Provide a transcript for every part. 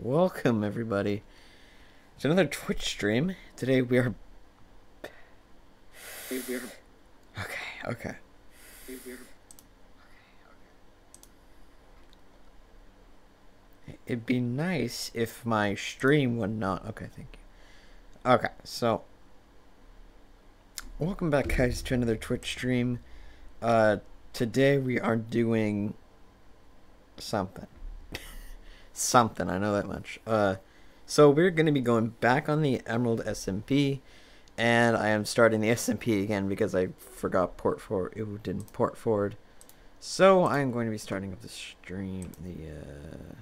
Welcome, everybody, to another Twitch stream. Today we are. Okay, okay. It'd be nice if my stream would not. Okay, thank you. Okay, so. Welcome back, guys, to another Twitch stream. Uh, today we are doing something. Something, I know that much. Uh, so we're going to be going back on the Emerald SMP, and I am starting the SMP again because I forgot port forward. It didn't port forward. So I'm going to be starting up the stream. The uh...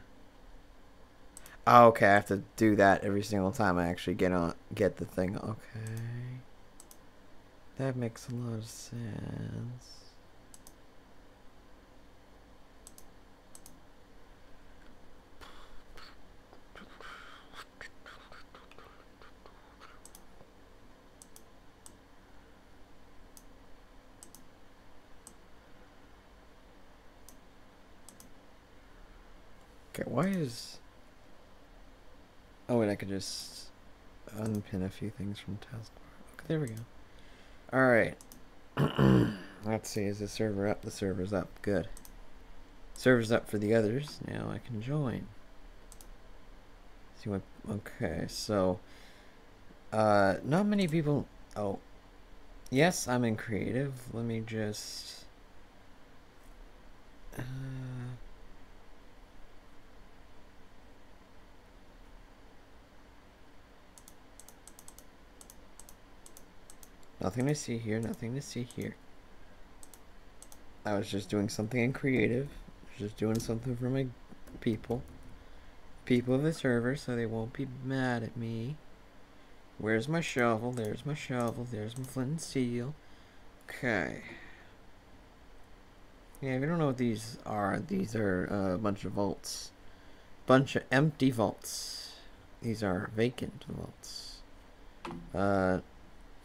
Oh, okay, I have to do that every single time I actually get on get the thing. Okay, that makes a lot of sense. Okay, why is... Oh wait, I could just unpin a few things from taskbar. Okay, there we go. Alright. Let's see, is the server up? The server's up. Good. Server's up for the others. Now I can join. See what... Okay, so... Uh, not many people... Oh. Yes, I'm in creative. Let me just... Uh... Nothing to see here, nothing to see here. I was just doing something in creative. Just doing something for my people. People of the server, so they won't be mad at me. Where's my shovel? There's my shovel. There's my flint and steel. Okay. Yeah, if you don't know what these are, these are a bunch of vaults. Bunch of empty vaults. These are vacant vaults. Uh,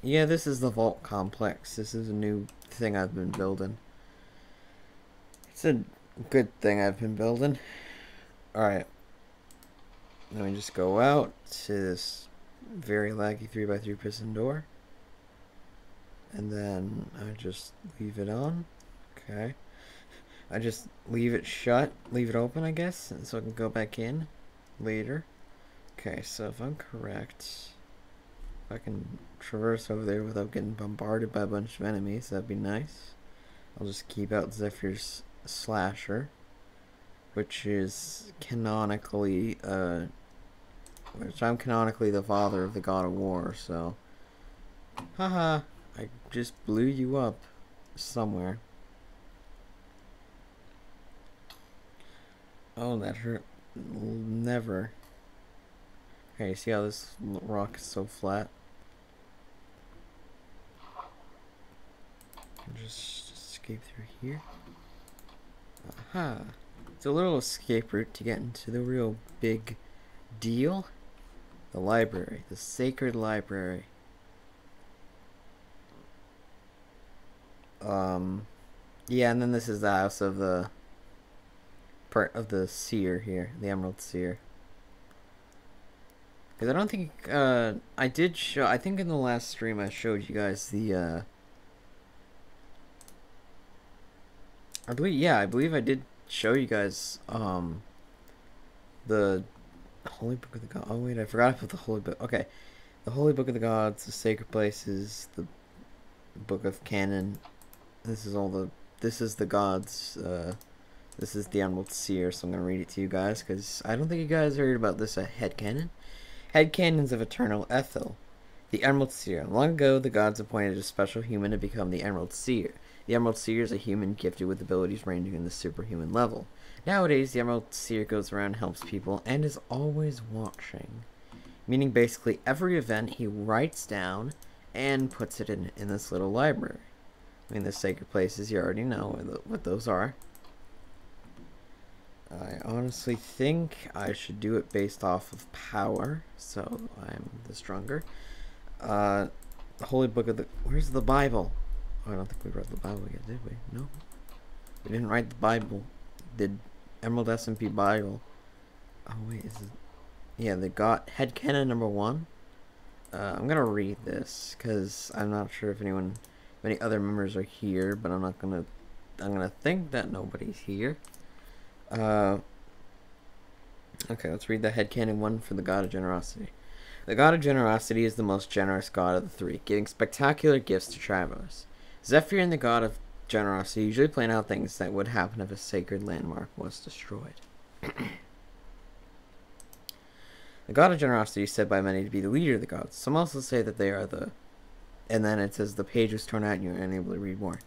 yeah, this is the vault complex. This is a new thing I've been building. It's a good thing I've been building. Alright. Let me just go out to this very laggy 3x3 piston door. And then I just leave it on. Okay. I just leave it shut, leave it open, I guess, so I can go back in later. Okay, so if I'm correct, I can traverse over there without getting bombarded by a bunch of enemies. That'd be nice. I'll just keep out Zephyr's Slasher, which is canonically, uh, which I'm canonically the father of the God of War, so. Haha, I just blew you up somewhere. Oh, that hurt. Never. Okay, see how this rock is so flat? Just escape through here. Aha. It's a little escape route to get into the real big deal. The library. The sacred library. Um, yeah, and then this is the house of the part of the seer here, the emerald seer. Because I don't think, uh, I did show, I think in the last stream I showed you guys the, uh, I believe, yeah, I believe I did show you guys, um, the Holy Book of the God. Oh, wait, I forgot about the Holy Book. Okay. The Holy Book of the Gods, the Sacred Places, the Book of Canon. This is all the, this is the Gods, uh, this is the Emerald Seer, so I'm going to read it to you guys, because I don't think you guys heard about this at Headcanon. Headcanons of Eternal Ethel. The Emerald Seer. Long ago, the gods appointed a special human to become the Emerald Seer. The Emerald Seer is a human gifted with abilities ranging in the superhuman level. Nowadays, the Emerald Seer goes around, helps people, and is always watching. Meaning basically every event he writes down and puts it in, in this little library. I mean, the sacred places, you already know what those are. I honestly think I should do it based off of power, so I'm the stronger. Uh, the Holy Book of the... Where's the Bible? I don't think we read the Bible yet, did we? No. We didn't write the Bible. Did Emerald SMP Bible. Oh, wait, is it... yeah, the God headcanon number one. Uh, I'm gonna read this because I'm not sure if anyone, if any other members are here, but I'm not gonna. I'm gonna think that nobody's here. Uh, okay, let's read the head headcanon one for the God of Generosity. The God of Generosity is the most generous God of the three, giving spectacular gifts to travelers. Zephyr and the God of Generosity usually plan out things that would happen if a sacred landmark was destroyed. The god of generosity is said by many to be the leader of the gods. Some also say that they are the. And then it says the page was torn out and you're unable to read more.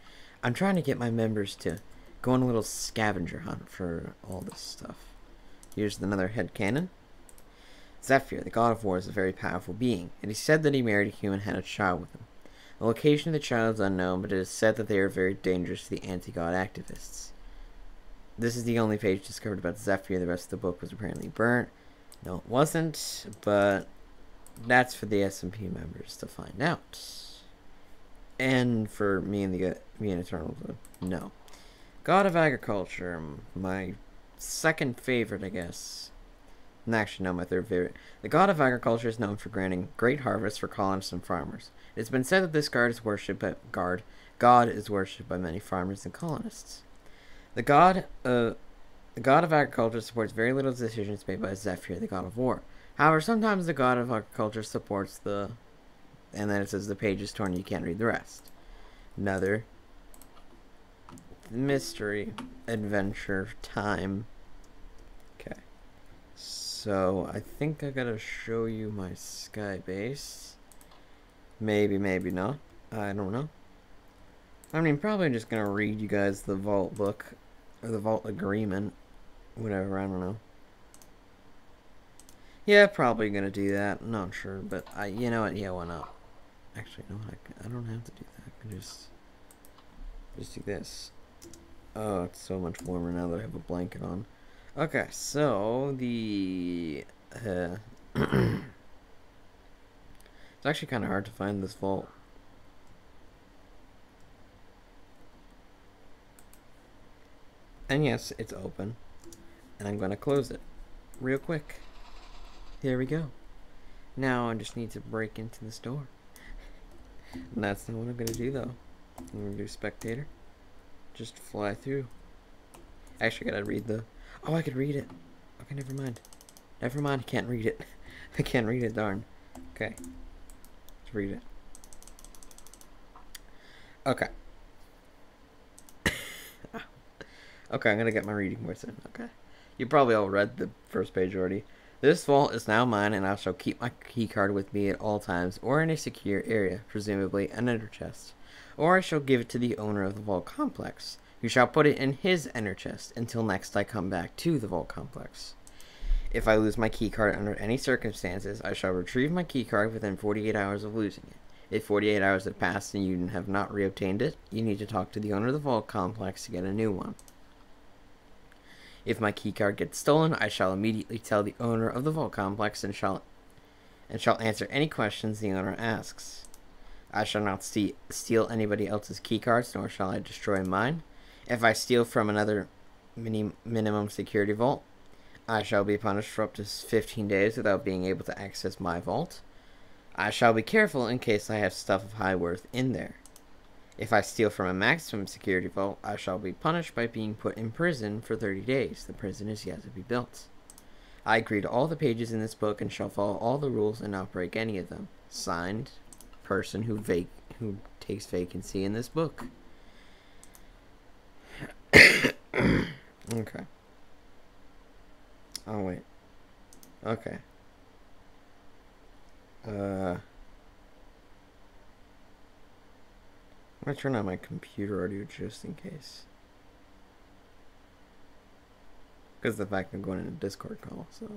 I'm trying to get my members to go on a little scavenger hunt for all this stuff. Here's another headcanon. Zephyr, the god of war, is a very powerful being. It is said that he married a human and had a child with him. The location of the child is unknown, but it is said that they are very dangerous to the anti-god activists. This is the only page discovered about Zephyr. The rest of the book was apparently burnt. No, it wasn't, but that's for the SMP members to find out. And for me and the me and Eternal to know. God of Agriculture, my second favorite, I guess. Actually, no, my third favorite. The God of Agriculture is known for granting great harvests for colonists and farmers. It has been said that this god is worshipped by guard. God is worshipped by many farmers and colonists. The god uh, the god of agriculture supports very little decisions made by Zephyr, the god of war. However, sometimes the god of agriculture supports the... And then it says the page is torn, you can't read the rest. Another mystery adventure time. Okay. So, I think I gotta show you my sky base. Maybe, maybe not. I don't know. I mean, probably just gonna read you guys the vault book, or the vault agreement whatever, I don't know. Yeah, probably gonna do that. Not sure, but I, you know what? Yeah, why not? Actually, no, I, I don't have to do that. I can just, just do this. Oh, it's so much warmer now that I have a blanket on. Okay, so the, uh, it's actually kind of hard to find this vault. And yes, it's open and I'm going to close it real quick. Here we go. Now I just need to break into this door. And that's not what I'm going to do though. I'm going to do spectator. Just fly through. Actually, I gotta read the... Oh, I could read it. Okay, never mind. Never mind, I can't read it. I can't read it, darn. Okay. Let's read it. Okay. okay, I'm gonna get my reading voice in. Okay. You probably all read the first page already. This vault is now mine, and I shall keep my keycard with me at all times, or in a secure area, presumably an ender chest. Or I shall give it to the owner of the vault complex, who shall put it in his ender chest until next I come back to the vault complex. If I lose my keycard under any circumstances, I shall retrieve my keycard within 48 hours of losing it. If 48 hours have passed and you have not reobtained it, you need to talk to the owner of the vault complex to get a new one. If my keycard gets stolen, I shall immediately tell the owner of the vault complex and shall and shall answer any questions the owner asks. I shall not ste steal anybody else's keycards, nor shall I destroy mine. If I steal from another mini minimum security vault, I shall be punished for up to 15 days without being able to access my vault. I shall be careful in case I have stuff of high worth in there. If I steal from a maximum security vault, I shall be punished by being put in prison for 30 days. The prison is yet to be built. I agree to all the pages in this book and shall follow all the rules and not break any of them. Signed, person who vac who takes vacancy in this book. Okay. Oh wait. Okay. Uh I'm gonna turn on my computer audio just in case. Because the fact I'm going in a Discord call, so.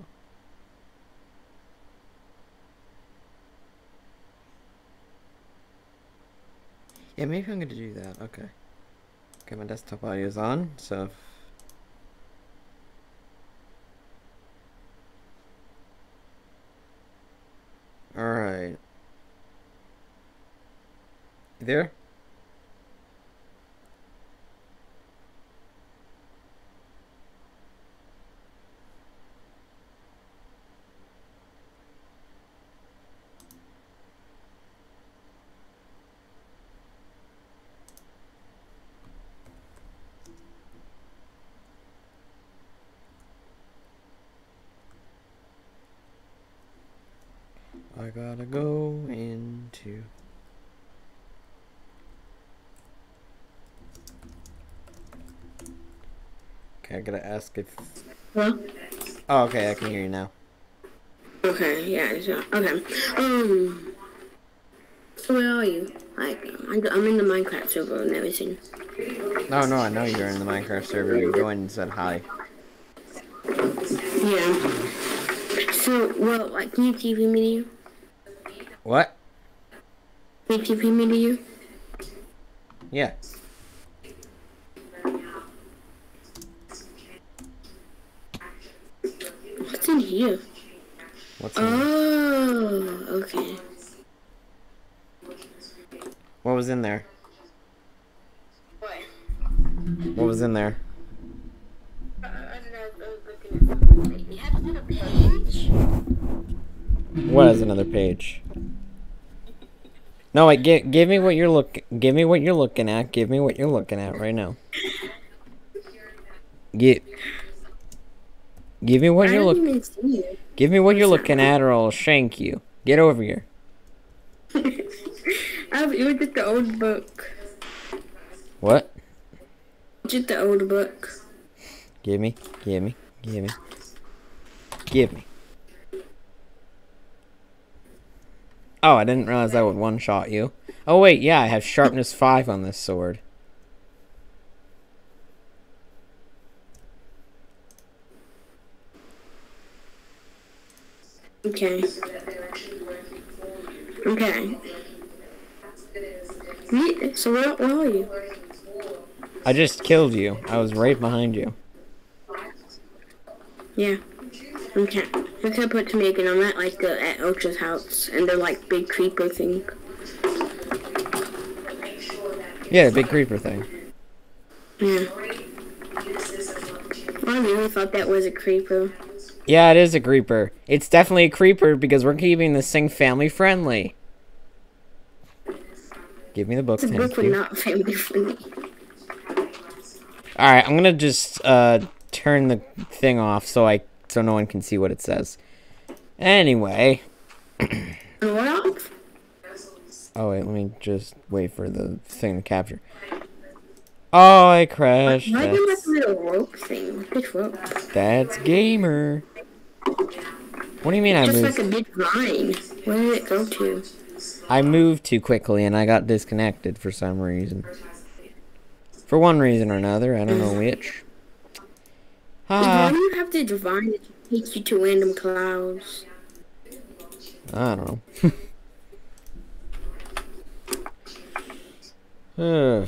Yeah, maybe I'm gonna do that. Okay. Okay, my desktop audio is on, so if Alright. You there? Gotta go into. Okay, I gotta ask if. Hello? Oh, okay, I can hear you now. Okay, yeah, so, okay. Um, so where are you? Like, I'm, in the Minecraft server and everything. No, no, I know you're in the Minecraft server. You joined and said hi. Yeah. So, well, like, can you TP me? What? You TP me to you? Yeah. What's in here? What's in Oh, okay. What was in there? What? What was in there? Uh, I don't know, I was looking at something. You have another page? What is another page? No, wait. Give give me what you're look. Give me what you're looking at. Give me what you're looking at right now. Get. Give me what I you're didn't look. even. Give me what you're looking at, or I'll shank you. Get over here. I was just the old book. What? Just the old book. Give me. Give me. Give me. Give me. Oh, I didn't realize that would one shot you. Oh wait, yeah, I have sharpness five on this sword. Okay. Okay. So where, where are you? I just killed you. I was right behind you. Yeah. Okay. You can put to me again. I'm at like the at Ultra's house, and they're like big creeper thing. Yeah, the big creeper thing. Yeah. I really thought that was a creeper. Yeah, it is a creeper. It's definitely a creeper because we're keeping this thing family friendly. Give me the book, book was not family friendly. All right, I'm gonna just uh turn the thing off so I so no one can see what it says. Anyway, oh wait, let me just wait for the thing to capture. Oh, I crashed. Why do like a little rope thing? Which rope? that's gamer. What do you mean I Just moved? like a big line. Where did it go to? I moved too quickly and I got disconnected for some reason. For one reason or another, I don't know mm. which. Why Ah, do you have the divine that takes you to random clouds? I don't know.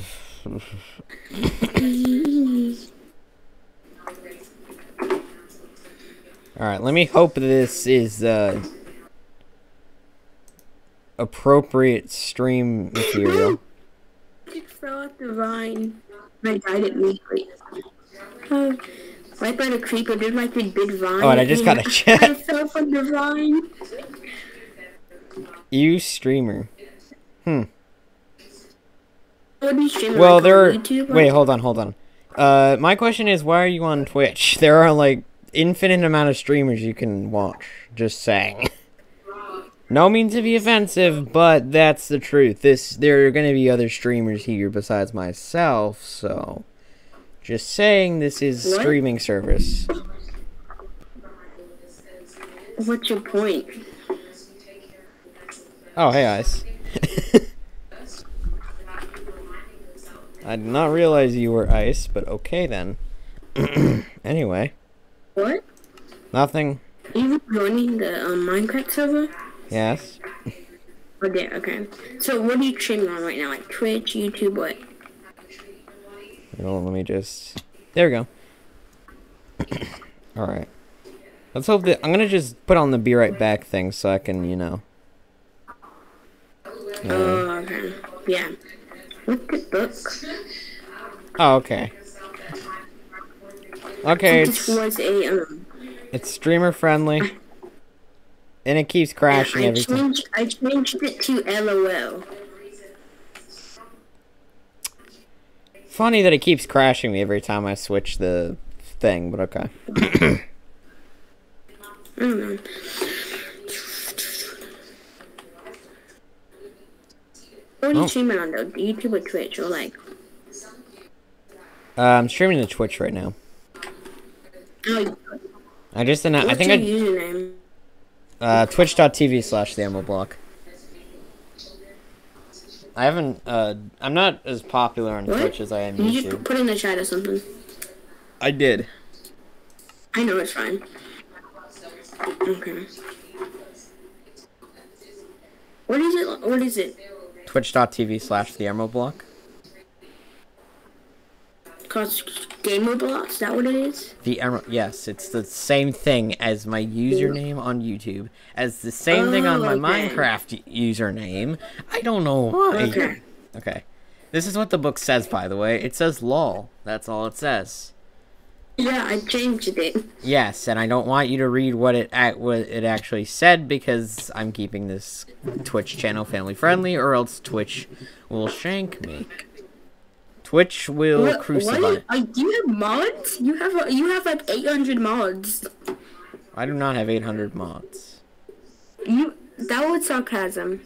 Alright, let me hope this is uh, appropriate stream material. Just fell off the vine. I died immediately. Uh, right by the creeper, there's like a big vine. Oh, and I just got a chat. I fell from the vine. You streamer. Hmm. Well, like, there are. YouTube? Wait, hold on, hold on. Uh, my question is, why are you on Twitch? There are like infinite amount of streamers you can watch. Just saying. No mean to be offensive, but that's the truth. This there are gonna be other streamers here besides myself, so just saying this is What? streaming service. What's your point? Oh, hey, Ice. I did not realize you were Ice, but okay then. anyway, What? nothing. Are you joining the um, Minecraft server? Yes. Oh, yeah, okay. So, what are you streaming on right now? Like Twitch, YouTube, what? Let me just. There we go. All right. Let's hope that I'm gonna just put on the be right back thing so I can, you know. Uh, Oh, okay. Yeah. What's the book? oh, okay. Okay, it's a um. it's streamer friendly, and it keeps crashing I every time. I changed it to LOL. funny that it keeps crashing me every time I switch the thing, but okay. mm. What are you streaming on though? YouTube or Twitch or like? Uh, I'm streaming to Twitch right now. Oh. I just announced. I think your I. Username? Uh, twitch.tv slash the Emerald Block. I haven't. Uh, I'm not as popular on What? Twitch as I am You just YouTube. put in the chat or something. I did. I know it's fine. Okay. What is it? What is it? Twitch.tv slash the Emerald Block. Called Gamer Blocks? Is that what it is? The Emerald. Yes, it's the same thing as my username on YouTube, as the same thing on my Oh, okay. Minecraft username. I don't know oh, why. Okay. Okay. This is what the book says, by the way. It says lol. That's all it says. Yeah, I changed it. Yes, and I don't want you to read what it what it actually said because I'm keeping this Twitch channel family friendly, or else Twitch will shank me. Twitch will What, crucify. what? Do you have mods? You have you have like 800 mods. I do not have 800 mods. You that was sarcasm.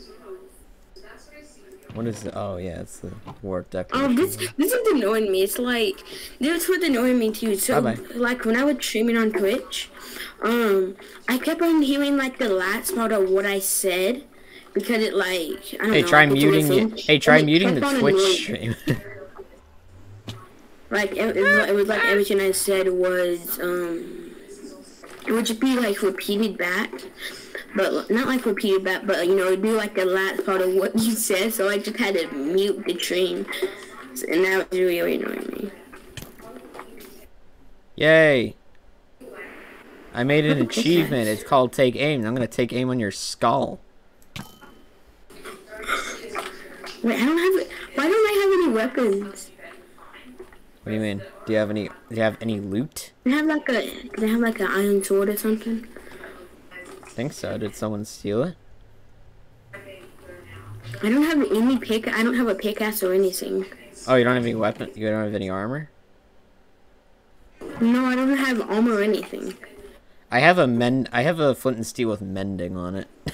What is it? Oh yeah, it's the word Um, declaration. this this is annoying me. It's like this was annoying me too. So Bye-bye. like when I was streaming on Twitch, um, I kept on hearing like the last part of what I said because it like I don't Hey, know. try muting listening, it. Hey, try muting the Twitch stream. Like it, it, was- it was like everything I said was um, it would just be like repeated back, but not like repeated back, but you know it'd be like the last part of what you said. So I just had to mute the stream, and that was really annoying me. Yay! I made an achievement. It's called take aim. I'm gonna take aim on your skull. Wait, I don't have. Why don't I have any weapons? What do you mean? Do you have any? Do you have any loot? I have like a? I have like an iron sword or something? I think so. Did someone steal it? I don't have any pick. I don't have a pickaxe or anything. Oh, you don't have any weapon. You don't have any armor. No, I don't have armor or anything. I have a mend. I have a flint and steel with mending on it.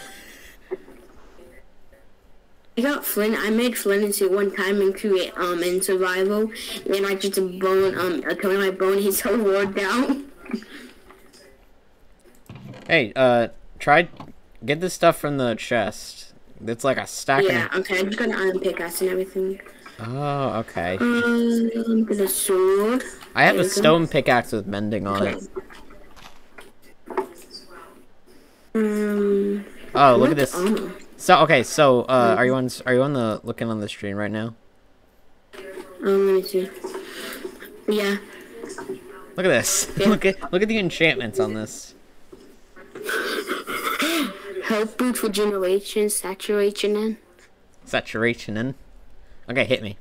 I got Flint. I made Flint and steel one time in create um in survival, and I just bone um I told my bone He's so ward down. hey, uh, try get this stuff from the chest. It's like a stack. yeah, Of... okay. I just got an iron pickaxe and everything. Oh, okay. Um, the sword. I have a there go. stone pickaxe with mending on it. Um. Oh, look at this. armor? So okay, so uh, are you on? Are you on the looking on the stream right now? Um, let me see. Yeah. Look at this. look at look at the enchantments on this. Health boost regeneration, saturation, and Saturation in. Okay, hit me.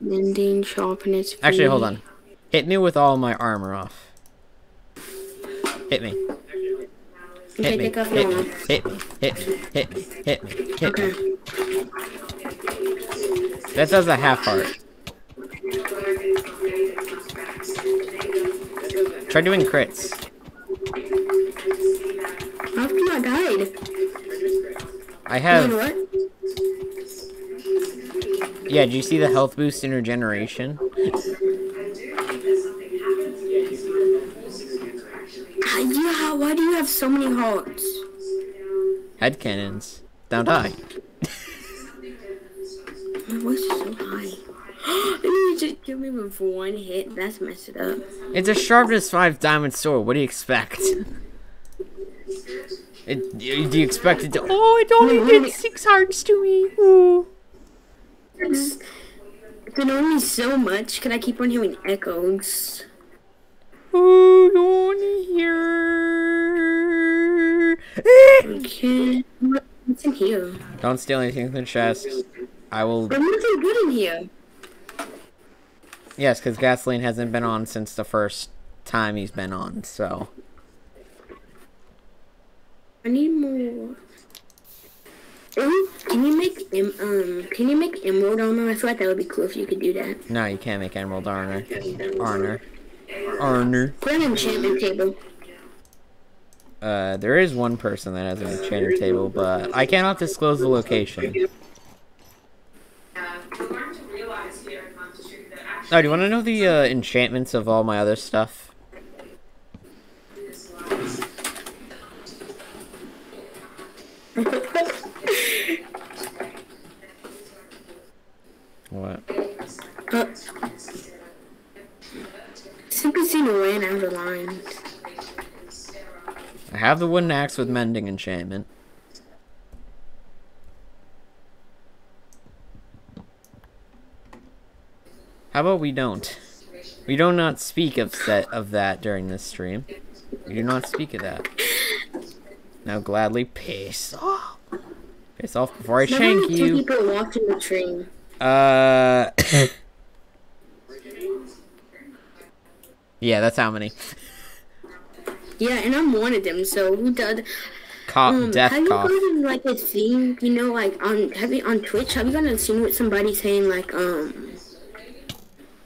mending, sharpness. Actually, hold on. Hit me with all my armor off. Hit me. Hit me. Hit me. Hit me. Hit me. Hit me. Hit. Hit Okay. me. That does a half heart. Try doing crits. How come I died? I You know have. Yeah, do you see the health boost in regeneration? Ah, Yeah, why do you have so many hearts? Headcanons. Don't die. My voice is so high. you just kill me with one hit. That's messed it up. It's a sharpness five diamond sword. What do you expect? It, do you expect it to? Oh, it only did six hearts to me. Ooh. It's, it's annoying me so much. Can I keep on hearing echoes? Ooh, you only hear. Okay. What's in here? Don't steal anything from the chest. I will. There's nothing good in here. Yes, because gasoline hasn't been on since the first time he's been on. So I need more. Ooh, can you make em- um? Can you make emerald armor? I thought that would be cool if you could do that. no, you can't make emerald armor. Armor. Armor. Put an enchantment table. Uh, there is one person that has an enchanter table, but I cannot disclose the location. Oh, do you want to know the uh, enchantments of all my other stuff? The wooden axe with mending enchantment. How about we don't? We do not speak of set of that during this stream. We do not speak of that. Now gladly piss off. Piss off before I shank you. Two people watching the stream. Uh. yeah, that's how many. Yeah, and I'm one of them. So who does? Cough, Um, death have you cough. gotten like a thing? You know, like on have you on Twitch? Have you gotten a scene with somebody saying like um,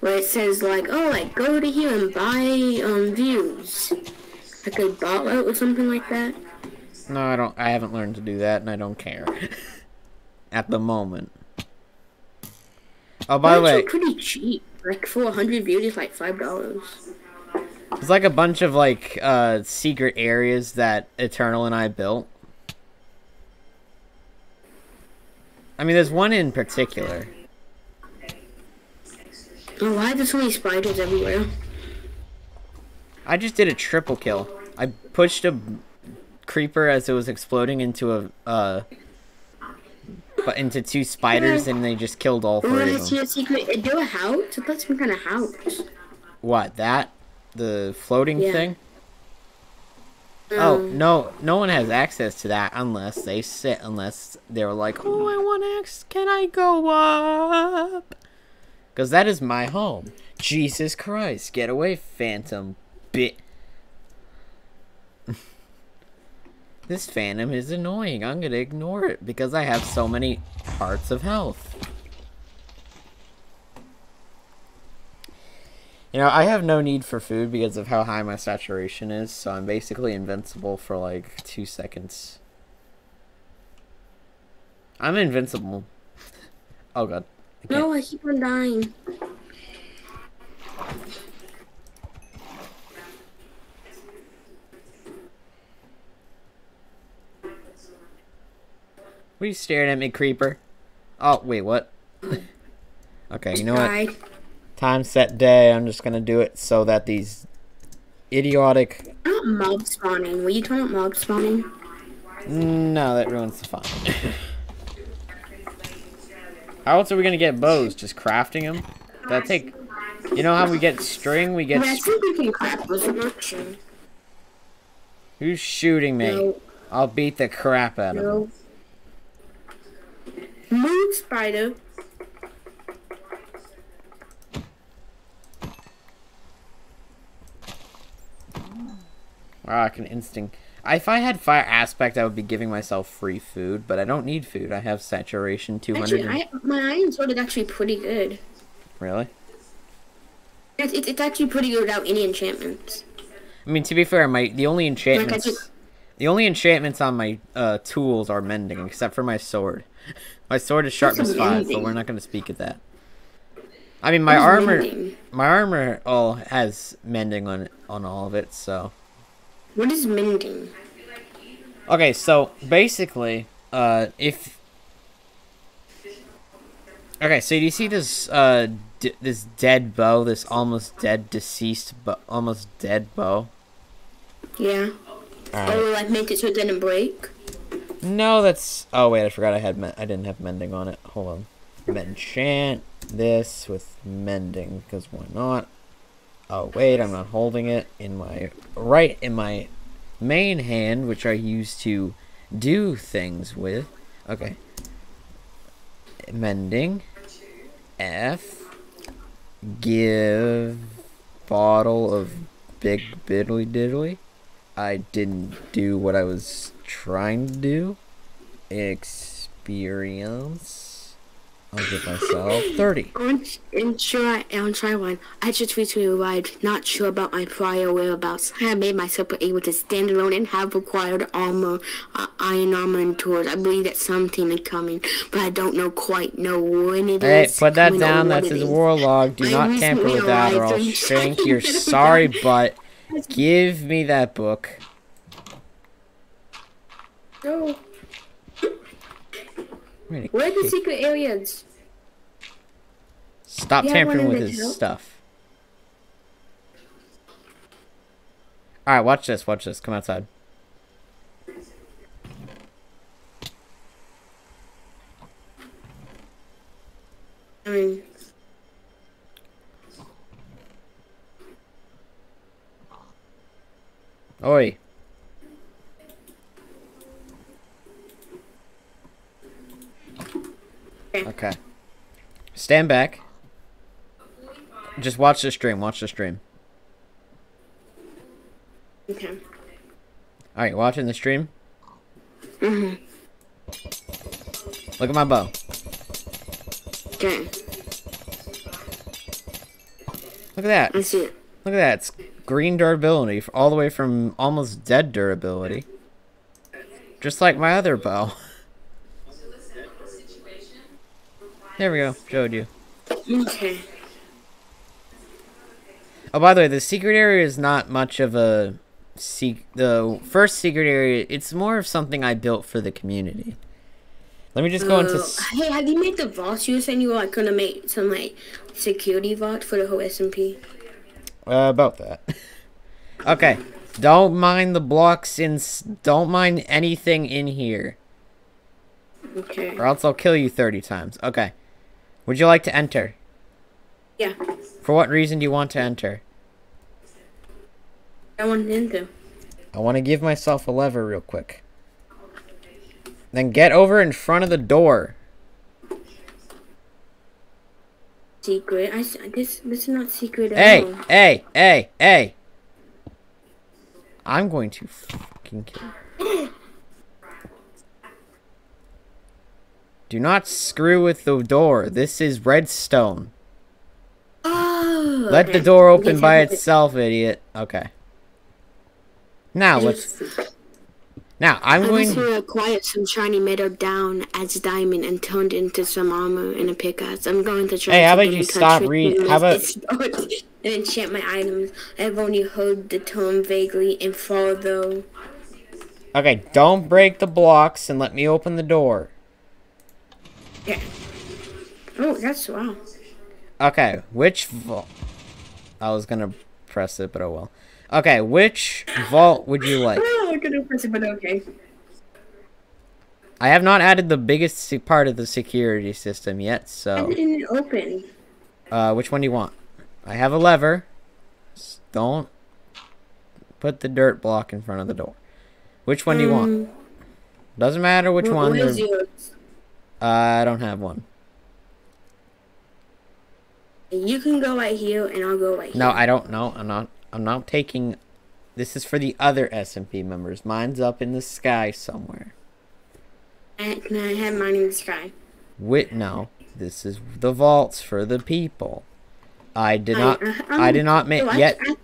where it says like oh like go to here and buy um views, like a bot or something like that. No, I don't. I haven't learned to do that, and I don't care. At the moment. Oh, by the way, pretty cheap. Like for a hundred views, it's like five dollars. It's like a bunch of like uh secret areas that Eternal and I built. I mean, there's one in particular. Oh, why are there so many spiders everywhere? I just did a triple kill. I pushed a creeper as it was exploding into a uh but into two spiders and they just killed all three of them. a secret. There a house? Thought some kind of house. What, that? The floating Yeah. thing? Oh, Um, no, no one has access to that unless they sit, unless they're like, oh, I want access, can I go up? Because that is my home. Jesus Christ, get away, phantom bit. this phantom is annoying. I'm gonna ignore it because I have so many hearts of health. You know, I have no need for food because of how high my saturation is, so I'm basically invincible for like two seconds. I'm invincible. Oh god. I No, I keep on dying. What are you staring at me, creeper? Oh, wait, what? okay, you know what? Time set day. I'm just gonna do it so that these idiotic. Not mob spawning. Were you talking about mob spawning? No, that ruins the fun. how else are we gonna get bows? Just crafting them? That take. You know how we get string? We get. Yeah, I think we can craft those. I'm not sure. Who's shooting me? No, I'll beat the crap out of him. no. Moon spider. Wow, I can instinct. If I had fire aspect, I would be giving myself free food, but I don't need food. I have saturation 200. Actually, I, my iron sword is actually pretty good. Really? It's, it's, it's actually pretty good without any enchantments. I mean, to be fair, my the only enchantments, just- the only enchantments on my uh, tools are mending, except for my sword. My sword is sharpness five, but we're not going to speak of that. I mean, my armor, mending? my armor all has mending on on all of it. So What is mending? okay, so basically, uh, if okay, so do you see this uh d- this dead bow, this almost dead deceased, but almost dead bow? Yeah. Alright. Oh, like make it so it doesn't break. No, that's. Oh wait, I forgot I had. I didn't have mending on it. Hold on. Enchant this with mending because why not? Oh wait, I'm not holding it in my right in my main hand, which I use to do things with. Okay. Mending. F. Give bottle of big biddly diddly. I didn't do what I was trying to do. Experience. I'll give myself 30. On, in try, on try one, I just recently arrived, not sure about my prior whereabouts. I have made myself able to stand alone and have acquired armor, uh, iron armor and tools. I believe that something is coming, but I don't know quite know when it Hey, is put that down. That's his is. war log. Do I not tamper with that or I'll shank your sorry butt. Give me that book. No. Where are the secret aliens? Stop You tampering with his tail? stuff. Alright, watch this. Watch this. Come outside. I mean, Oi. Okay. Stand back. Just watch the stream. Watch the stream. okay. Alright, watching the stream? Mm-hmm. Look at my bow. Okay. Look at that. I see it. Look at that. It's green durability all the way from almost dead durability. Just like my other bow. There we go. Showed you. Okay. Oh, by the way, the secret area is not much of a sec- the first secret area. It's more of something I built for the community. Let me just go into. Uh, s- hey, have you made the vaults? You were saying you were like gonna make some like security vault for the whole SMP. Uh, about that. okay. Don't mind the blocks in. Don't mind anything in here, Okay. or else I'll kill you thirty times. Okay. Would you like to enter? Yeah. For what reason do you want to enter? I wanted into. I want to give myself a lever real quick. Then get over in front of the door. Secret. I, this this is not secret at Hey, all. hey, hey, hey. I'm going to fucking kill you. Do not screw with the door. This is redstone. Oh. Let okay. the door open by itself, idiot. Okay. Now let's. Now I'm I going. recently acquired some shiny metal down as diamond and turned into some armor and a pickaxe. I'm going to try Hey, to how about you stop with read- how about- and enchant my items. I've only heard the term vaguely and far though. Okay, don't break the blocks and let me open the door. Yeah. Oh, that's wow. Okay, which vault? I was gonna press it, but oh well. Okay, which vault would you like? Oh, I couldn't press it, but okay. I have not added the biggest part of the security system yet, so. I didn't open. uh, which one do you want? I have a lever. Don't put the dirt block in front of the door. Which one do you want? Um, Doesn't matter which wh- one. What is they're- yours? Uh, I don't have one. You can go right here, and I'll go right here. No, I don't know. I'm not. I'm not taking. This is for the other SMP members. Mine's up in the sky somewhere. And Can I have mine in the sky? Wait, no. This is the vaults for the people. I did I- not. uh, I um, did not make so yet. I,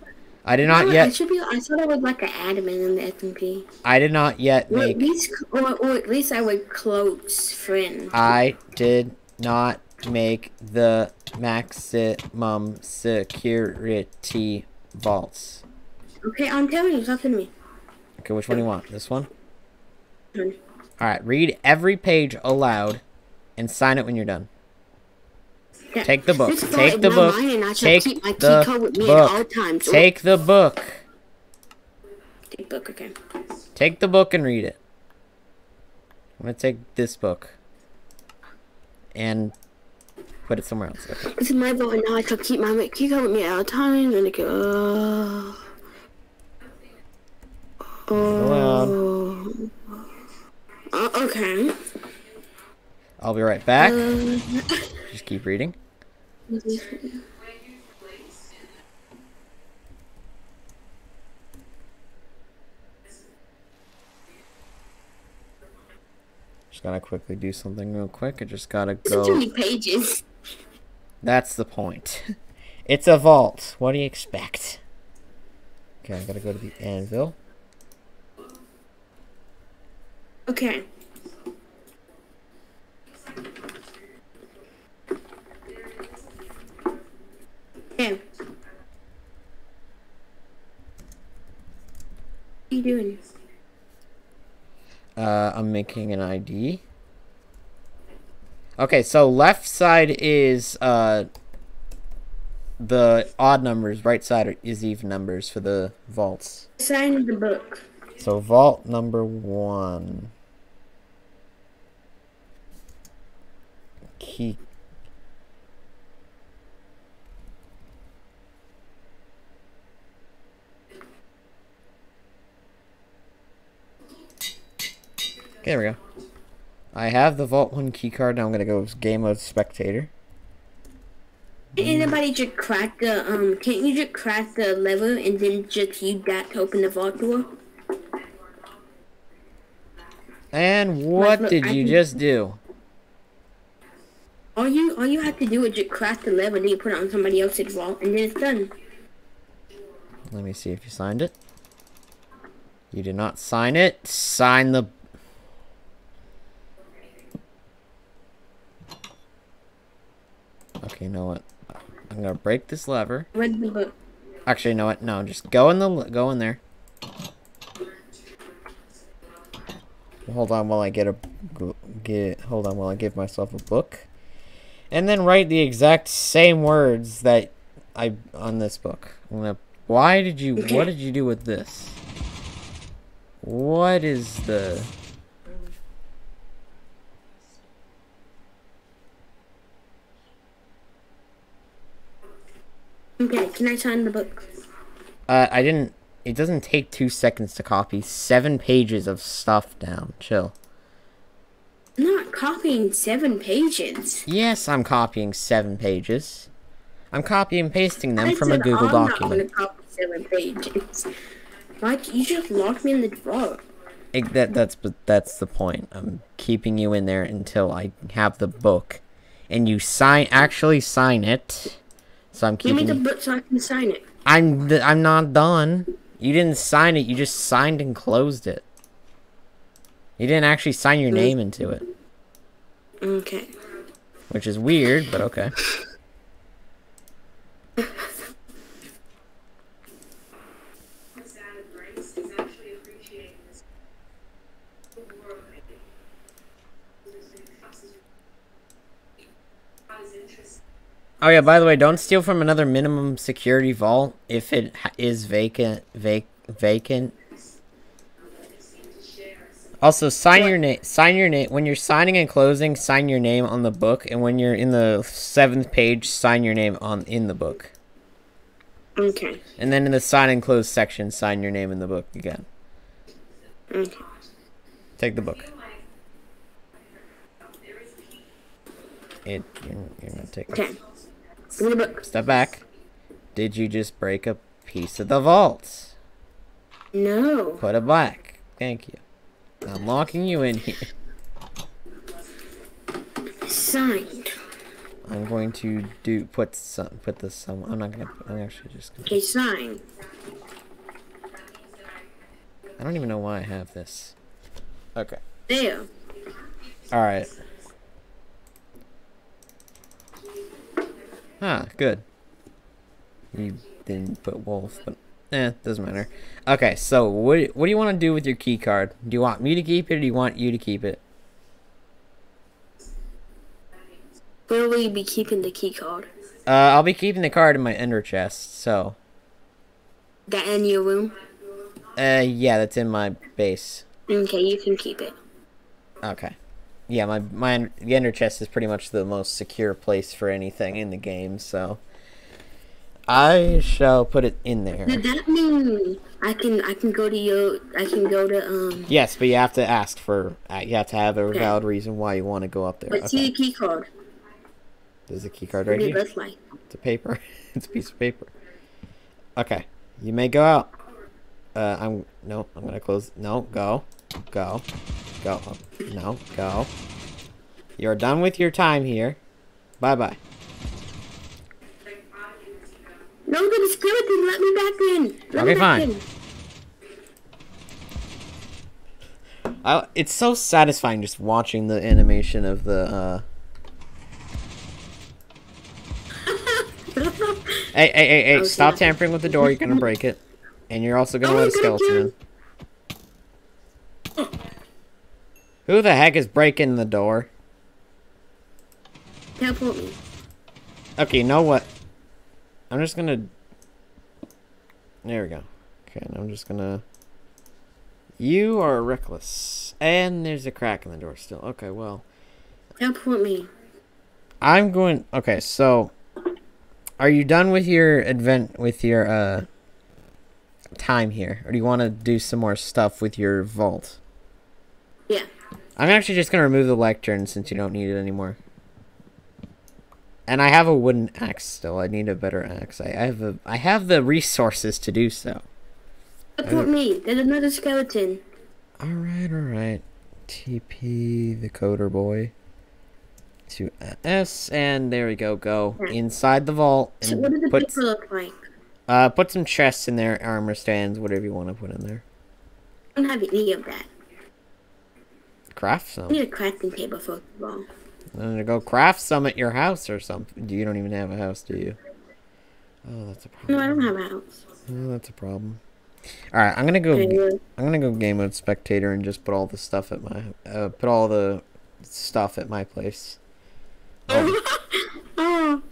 I did No, not I yet. should be. I thought I was like an admin in the SMP. I did not yet Or at least, or, or at least I would close friend. I did not make the maximum security vaults. Okay, I'm telling you, to me. Okay, which one do you want? This one. All right. Read every page aloud, and sign it when you're done. Yeah. Take the book. Take the book. Mine, and I shall Take keep my key the code with me book. at all times. Oh, Take the book. take book, okay. Take the book and read it. I'm gonna take this book and put it somewhere else. Okay. This is my vault, and now I shall keep my key code with me at all times. And it go. Uh, Aloud. uh, okay. I'll be right back. Um, Just keep reading. Just gotta quickly do something real quick. I just gotta So too go. many pages. That's the point. it's a vault. What do you expect? Okay, I gotta go to the anvil. Okay. Okay. What are you doing? Uh, I'm making an ID. Okay, so left side is uh the odd numbers, right side is even numbers for the vaults. Sign the book. So vault number one. Key. Okay, there we go. I have the Vault 1 key card. Now I'm going to go game mode spectator. Can anybody just crack the um? Can't you just crack the lever and then just use that to open the vault door? And what look, did I you can- just do? All you all you have to do is just crack the lever, then you put it on somebody else's vault, and then it's done. Let me see if you signed it. You did not sign it. Sign the. Okay, you know what? I'm gonna break this lever. Actually, you know what? No, just go in the go in there. Hold on while I get a get. Hold on while I give myself a book, and then write the exact same words that I on this book. I'm gonna. Why did you? What did you do with this? What is the? Okay, can I sign the book? Uh, I didn't. It doesn't take two seconds to copy seven pages of stuff down. Chill. I'm not copying seven pages. Yes, I'm copying seven pages. I'm copy and pasting them I from a Google I'm document. not gonna copy seven pages. Mike, you just locked me in the drawer. It- that that's but that's the point. I'm keeping you in there until I have the book, and you sign actually sign it. So I'm Give me the book so I can sign it. I'm I'm not done. You didn't sign it. You just signed and closed it. You didn't actually sign your mm. name into it, Okay. which is weird, but okay. Oh yeah, by the way, don't steal from another minimum security vault if it is vacant. Vac- vacant. Also, sign your name. Sign your name when you're signing and closing. Sign your name on the book, and when you're in the seventh page, sign your name on in the book. Okay. And then in the sign and close section, sign your name in the book again. Okay. Take the book. It. You're, you're not taking. Okay. Give me book. Step back. Did you just break a piece of the vault? No. Put it back. Thank you. I'm locking you in here. Signed. I'm going to do put some put this some. I'm not gonna. I'm actually just. Gonna, Okay, sign. I don't even know why I have this. Okay. There. All right. Ah, good. You didn't put wolf, but eh, doesn't matter. Okay, so what what do you want to do with your key card? Do you want me to keep it, or do you want you to keep it? Where will you be keeping the key card? Uh, I'll be keeping the card in my ender chest. So, That in your room? uh, yeah, that's in my base. Okay, you can keep it. Okay. Yeah, my my the ender chest is pretty much the most secure place for anything in the game. So, I shall put it in there. Does that mean I can I can go to your I can go to um Yes, but you have to ask for. Uh, you have to have a valid reason why you want to go up there. see Okay. the key card. There's a key card right here. like. It's a paper. it's a piece of paper. Okay, you may go out. Uh, I'm no. I'm gonna close. No, go, go, go. No, go. You're done with your time here. Bye bye. No, the skeleton, let me back in. Let Okay, me back fine. in. I, it's so satisfying just watching the animation of the. uh... Hey, hey, hey, hey! Stop tampering with the door. You're gonna break it, and you're also gonna Oh, let a skeleton in. Who the heck is breaking the door? Teleport me. Okay, you know what? I'm just gonna. There we go. Okay, and I'm just gonna. You are reckless, and there's a crack in the door still. Okay, well. Teleport me. I'm going. Okay, so are you done with your advent with your uh time here, or do you want to do some more stuff with your vault? Yeah. I'm actually just gonna remove the lectern since you don't need it anymore. And I have a wooden axe still. I need a better axe. I, I have a I have the resources to do so. Teleport me. There's another skeleton. All right, all right. TP the coder boy to S, and there we go. Go inside the vault And So what and the put paper look like? uh put some chests in there, armor stands, whatever you want to put in there. I don't have any of that. Craft some. I need a crafting table first of all. And go craft some at your house or something. You don't even have a house, do you? Oh, that's a problem. No, I don't have a house. Oh, that's a problem. All right, I'm gonna go. I'm gonna go game mode spectator and just put all the stuff at my uh, put all the stuff at my place. Oh,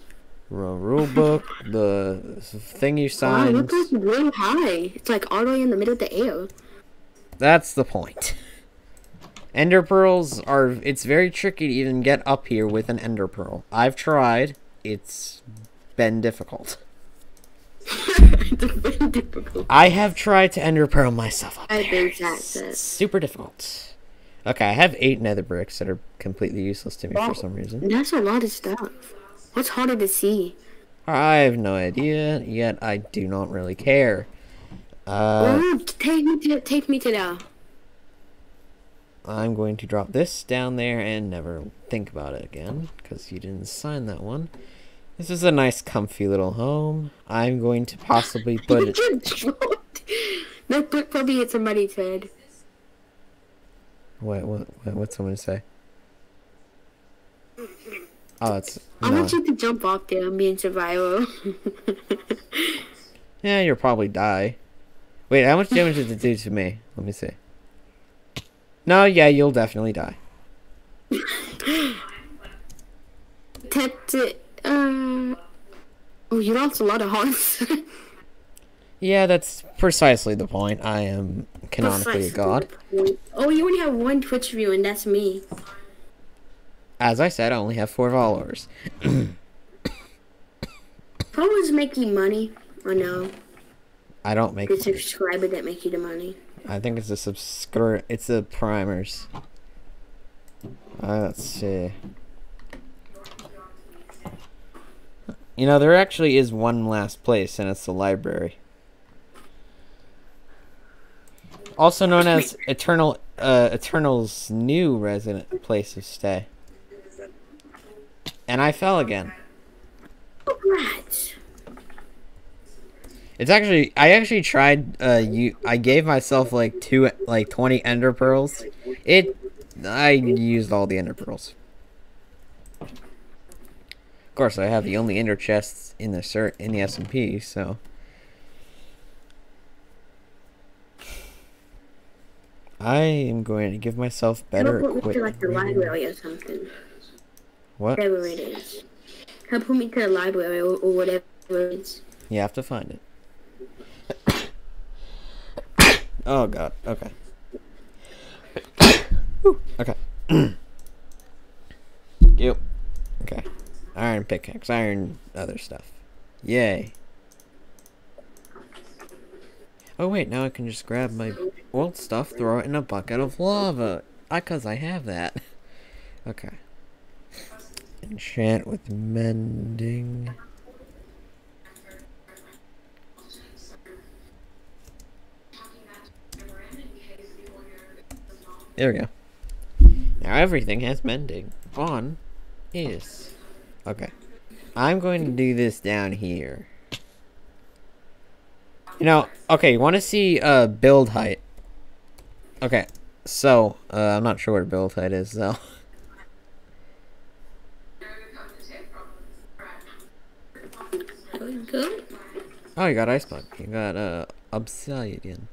oh, rule book, the thing you wow, signed. look like really high. It's like all the way in the middle of the air. That's the point. Ender pearls are. It's very tricky to even get up here with an ender pearl. I've tried. It's been difficult. it's very difficult. I have tried to ender pearl myself up I there. think that's super difficult. Okay, I have eight nether bricks that are completely useless to me Wow. for some reason. That's a lot of stuff. What's harder to see? I have no idea, yet I do not really care. Uh, oh, take me to take me to the. I'm going to drop this down there and never think about it again, because you didn't sign that one. This is a nice, comfy little home. I'm going to possibly put it... that book probably hit somebody's head. Wait, what, what, what's someone say? Oh, it's... I No. want you to jump off there and be in survival. Yeah, you'll probably die. Wait, how much damage did it do to me? Let me see. No, yeah, you'll definitely die. That's it. Uh, oh, you lost a lot of hearts. Yeah, that's precisely the point. I am canonically a god. Oh, you only have one Twitch view, and that's me. As I said, I only have four followers. Followers make you money. Or no? I don't make. The subscriber that make you the money. I think it's a subscri. It's the primers. Uh, let's see. You know, there actually is one last place, and it's the library. Also known as Eternal, uh, Eternal's new resident place of stay. And I fell again. It's actually I actually tried uh you I gave myself like two like 20 ender pearls. It I used all the ender pearls. Of course, I have the only ender chests in the cert in the SMP, so I am going to give myself better Help me to like the library or something. What? Whatever it is. Help me to the library or, or whatever it is. You have to find it. Oh god. Okay. Okay. yep. Okay. Iron pickaxe, iron other stuff. Yay. Oh wait, now I can just grab my old stuff, throw it in a bucket of lava. I cause I have that. Okay. Enchant with mending. There we go. Now everything has mending. On is. Okay. I'm going to do this down here. You know, okay, you want to see uh, build height. Okay, so, uh, I'm not sure what build height is, though. Oh, you got ice block. You got uh, obsidian.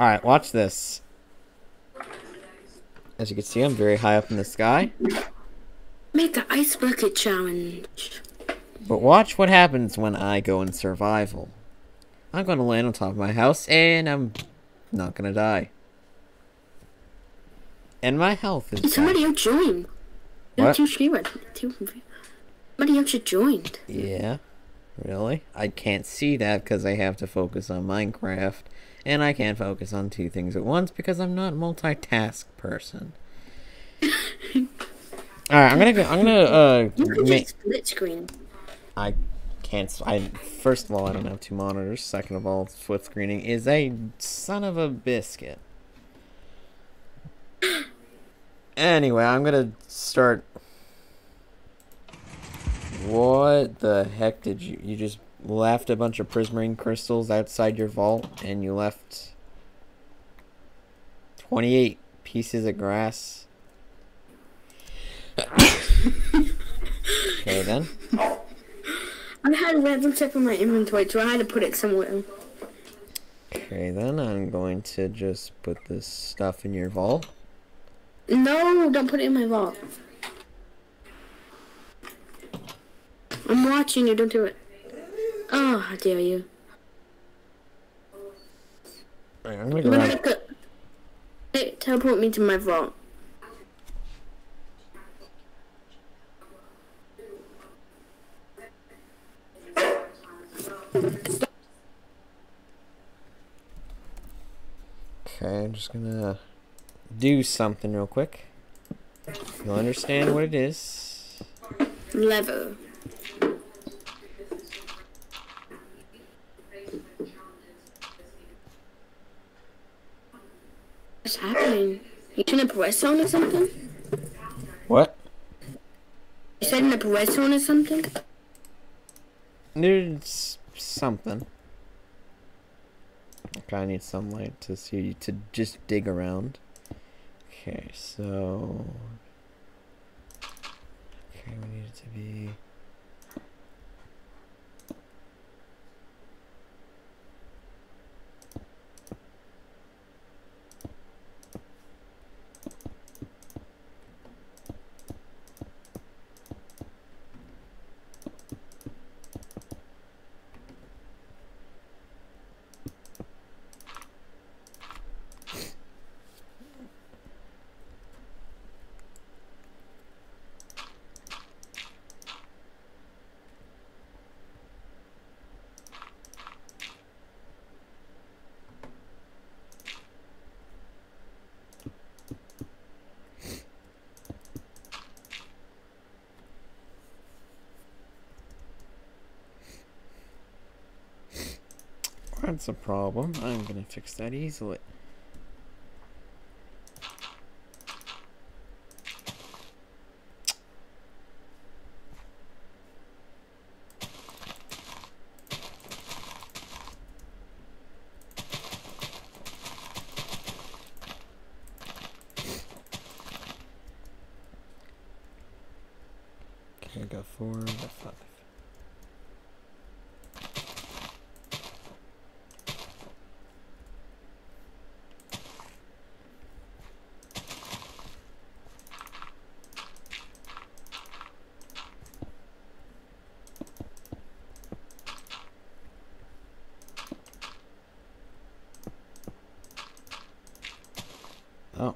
Alright, watch this. As you can see, I'm very high up in the sky. Make the ice bucket challenge. But watch what happens when I go in survival. I'm gonna land on top of my house, and I'm not gonna die. And my health is. Somebody else joined. What? have two streamers. Two. Somebody else joined. Yeah, really? I can't see that because I have to focus on Minecraft, and I can't focus on two things at once because I'm not a multitask person. All right, I'm gonna go. I'm gonna uh You can make. just split screen. I can't. I first of all, I don't have two monitors. Second of all, split screening is a son of a biscuit. Anyway, I'm gonna start. What the heck did you? You just left a bunch of prismarine crystals outside your vault, and you left twenty-eight pieces of grass. okay then. I had a random stuff in my inventory, so I had to put it somewhere. Okay, then I'm going to just put this stuff in your vault. No, don't put it in my vault. I'm watching you. Don't do it. Oh, how dare you! Alright, I'm gonna go around. make. Hey, teleport me to my vault. Okay, I'm just gonna do something real quick. You'll understand what it is. Lever. Happening? You up a redstone or something? What? You said up a redstone or something? There's something. Okay, I need sunlight to see to just dig around. Okay, so okay, we need it to be. That's a problem. I'm gonna fix that easily. Okay, four, got five. Oh.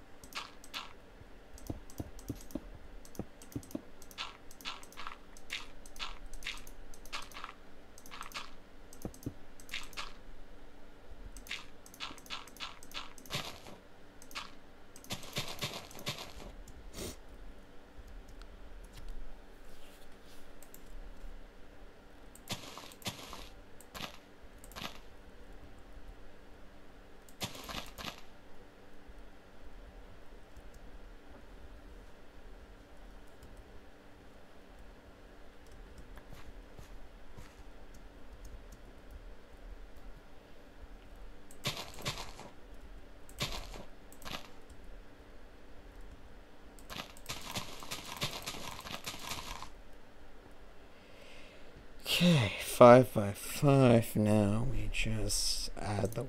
Okay, five by five now. We just add the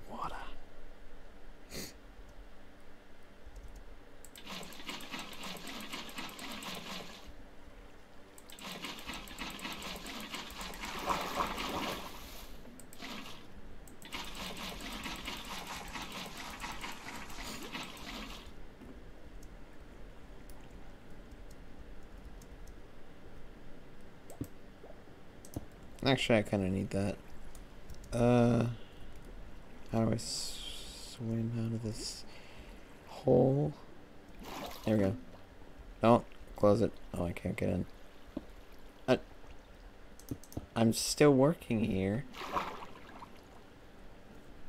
Actually, I kind of need that. Uh, how do I swim out of this hole? There we go. Don't close it. Oh, I can't get in. Uh, I'm still working here.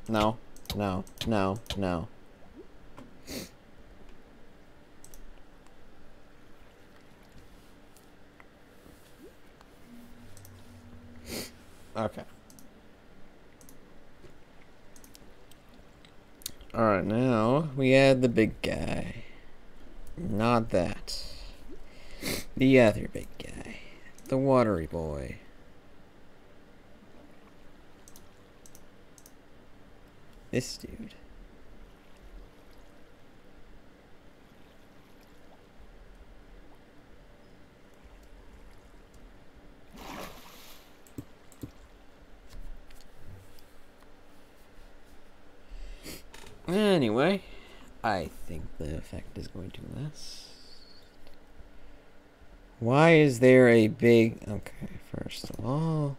No, no, no, no. Okay. Alright, add the big guy. Not that. The other big guy. The watery boy. This dude. Anyway, I think the effect is going to last. Why is there a big... Okay, first of all,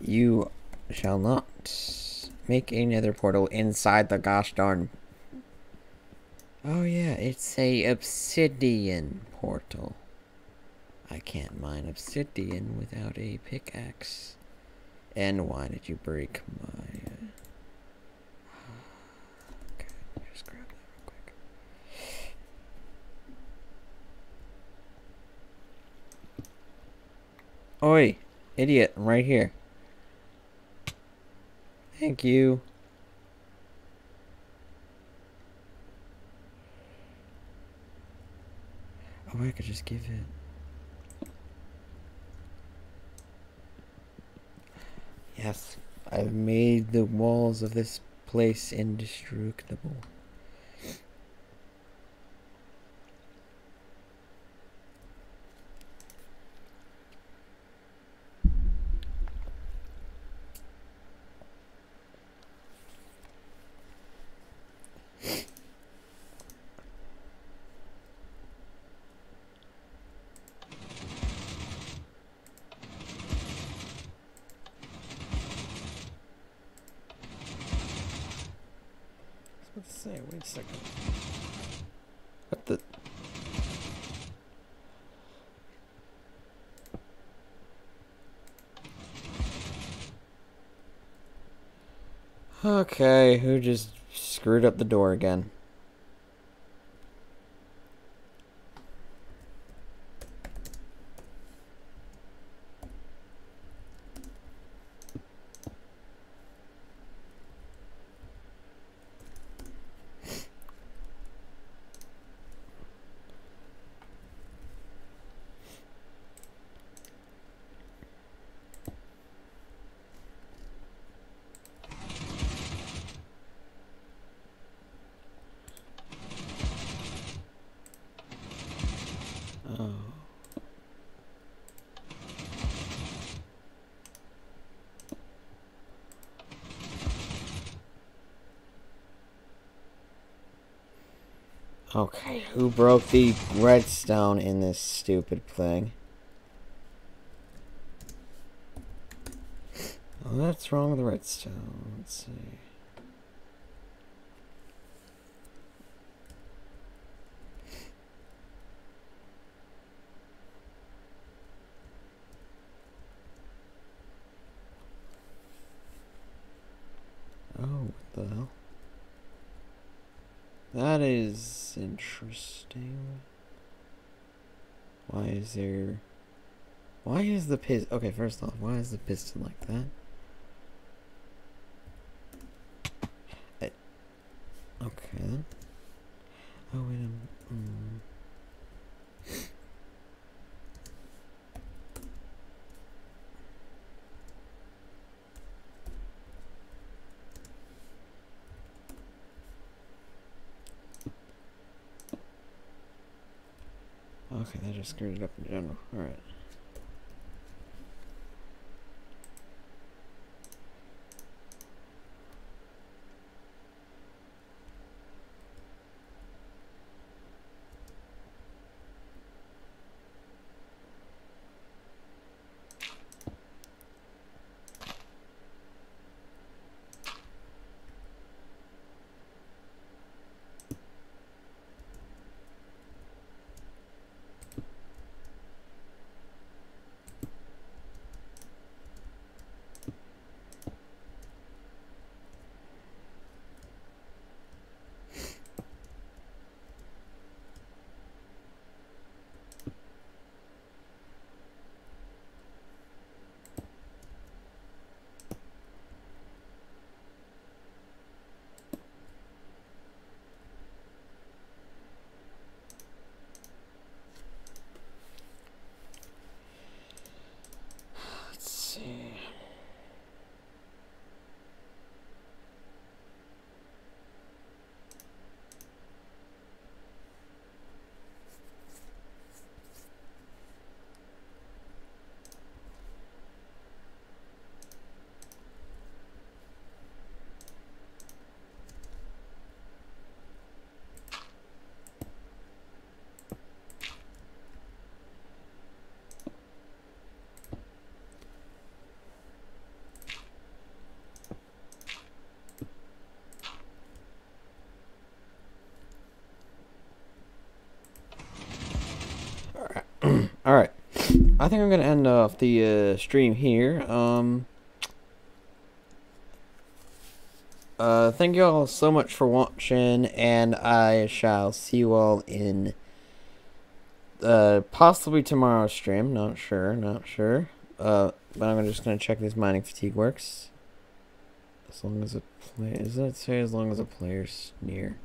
you shall not make another portal inside the gosh darn... Oh yeah, it's a obsidian portal. I can't mine obsidian without a pickaxe. And why did you break my... Oi, idiot, I'm right here. Thank you. Oh, I could just give it. Yes, I've made the walls of this place indestructible. say, wait a second. What the? Okay, who just screwed up the door again? Okay, who broke the redstone in this stupid thing? Oh, that's wrong with the redstone. Let's see. is there... Why is the pis... Okay, first off, why is the piston like that? Eh, okay, then. Oh, wait a. Hmm. Okay, that just screwed it up in general. Alright. Let's see. All right. I think I'm gonna end off the uh, stream here. Um. Uh, thank you all so much for watching, and I shall see you all in uh possibly tomorrow's stream. Not sure, not sure. Uh, but I'm just gonna check this mining fatigue works. As long as a play, does that say as long as a player's near?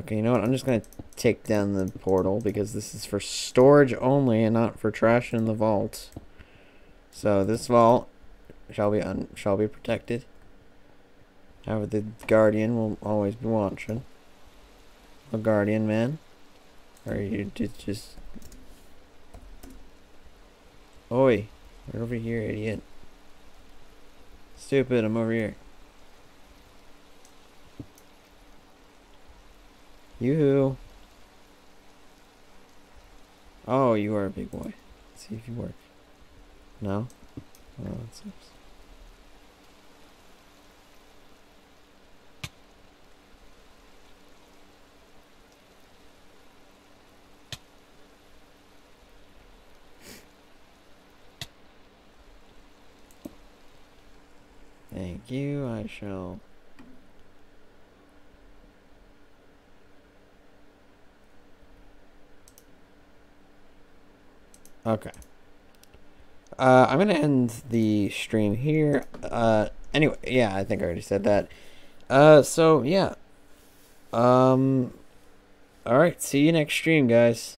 Okay, you know what? I'm just going to take down the portal because this is for storage only and not for trash in the vault. So this vault shall be un shall be protected. However, the guardian will always be watching. A guardian man, or you just just. Oi, you're over here, idiot. Stupid, I'm over here. Yoo-hoo. Oh, you are a big boy. Let's see if you work. No? Oh, that sucks. Thank you, I shall... Okay. Uh, I'm gonna end the stream here. Uh, anyway, yeah, I think I already said that. Uh, so yeah. Um. All right. See you next stream, guys.